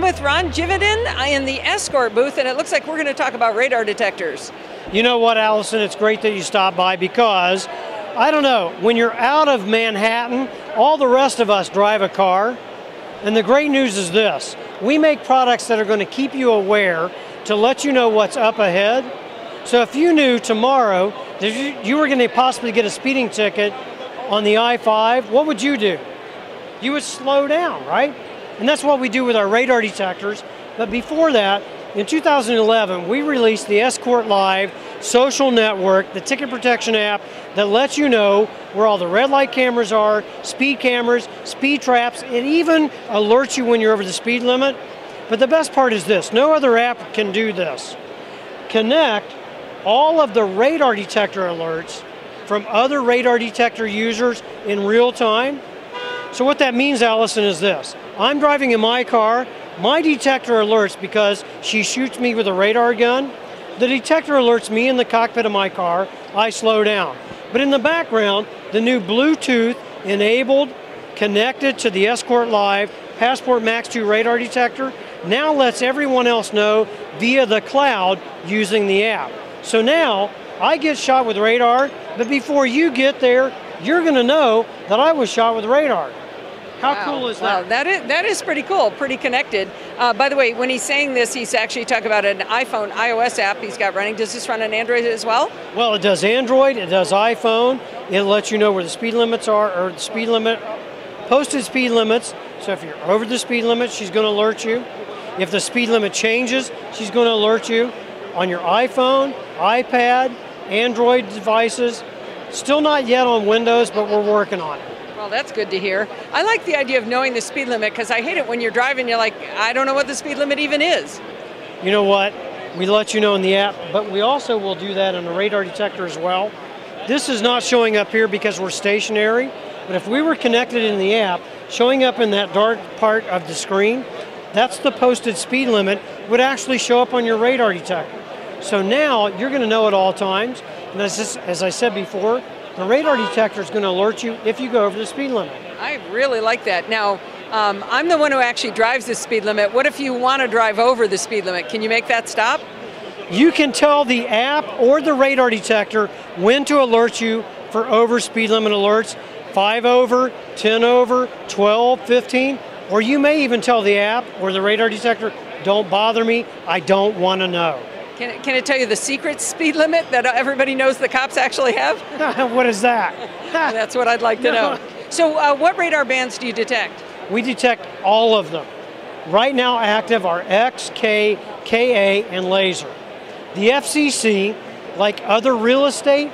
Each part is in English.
with Ron Gividen in the Escort booth, and it looks like we're going to talk about radar detectors. You know what, Allison? It's great that you stopped by because, I don't know, when you're out of Manhattan, all the rest of us drive a car. And the great news is this we make products that are going to keep you aware to let you know what's up ahead. So if you knew tomorrow that you were going to possibly get a speeding ticket on the I 5, what would you do? You would slow down, right? And that's what we do with our radar detectors. But before that, in 2011, we released the Escort Live social network, the ticket protection app that lets you know where all the red light cameras are, speed cameras, speed traps. It even alerts you when you're over the speed limit. But the best part is this no other app can do this. Connect all of the radar detector alerts from other radar detector users in real time. So, what that means, Allison, is this I'm driving in my car, my detector alerts because she shoots me with a radar gun. The detector alerts me in the cockpit of my car, I slow down. But in the background, the new Bluetooth enabled, connected to the Escort Live Passport Max 2 radar detector now lets everyone else know via the cloud using the app. So now I get shot with radar, but before you get there, you're going to know that I was shot with radar. How wow. cool is that? Wow, that is, that is pretty cool, pretty connected. Uh, by the way, when he's saying this, he's actually talking about an iPhone iOS app he's got running. Does this run on Android as well? Well, it does Android, it does iPhone. It lets you know where the speed limits are, or the speed limit, posted speed limits. So if you're over the speed limit, she's going to alert you. If the speed limit changes, she's going to alert you on your iPhone, iPad, Android devices. Still not yet on Windows, but we're working on it. Well, that's good to hear. I like the idea of knowing the speed limit because I hate it when you're driving, you're like, I don't know what the speed limit even is. You know what? We let you know in the app, but we also will do that in the radar detector as well. This is not showing up here because we're stationary, but if we were connected in the app, showing up in that dark part of the screen, that's the posted speed limit, would actually show up on your radar detector. So now you're going to know at all times, and as, as I said before, the radar detector is going to alert you if you go over the speed limit. I really like that. Now, um, I'm the one who actually drives the speed limit. What if you want to drive over the speed limit? Can you make that stop? You can tell the app or the radar detector when to alert you for over speed limit alerts 5 over, 10 over, 12, 15, or you may even tell the app or the radar detector, don't bother me, I don't want to know. Can it, can it tell you the secret speed limit that everybody knows the cops actually have? what is that? That's what I'd like to know. So, uh, what radar bands do you detect? We detect all of them. Right now, active are X, K, KA, and laser. The FCC, like other real estate,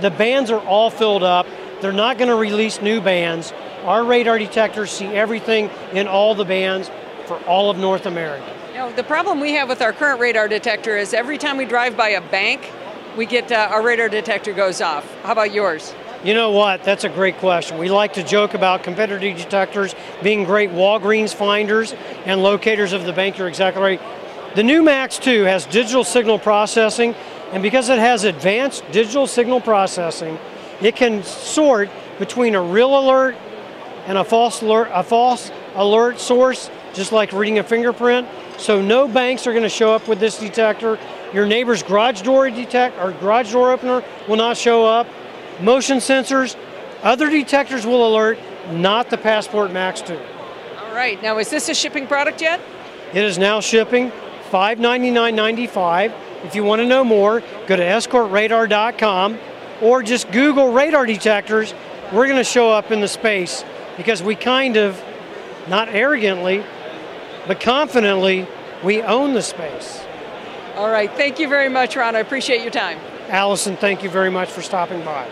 the bands are all filled up. They're not going to release new bands. Our radar detectors see everything in all the bands for all of North America. The problem we have with our current radar detector is every time we drive by a bank, we get uh, our radar detector goes off. How about yours? You know what? That's a great question. We like to joke about competitor detectors being great Walgreens finders and locators of the bank. You're exactly right. The new Max 2 has digital signal processing, and because it has advanced digital signal processing, it can sort between a real alert and a false alert, a false alert source, just like reading a fingerprint. So no banks are going to show up with this detector. Your neighbor's garage door detect or garage door opener will not show up. Motion sensors, other detectors will alert, not the Passport Max 2. All right. Now, is this a shipping product yet? It is now shipping $599.95. If you want to know more, go to escortradar.com or just Google radar detectors. We're going to show up in the space because we kind of, not arrogantly, but confidently, we own the space. All right. Thank you very much, Ron. I appreciate your time. Allison, thank you very much for stopping by.